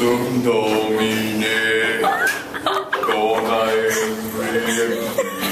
Sum Domine, Dona in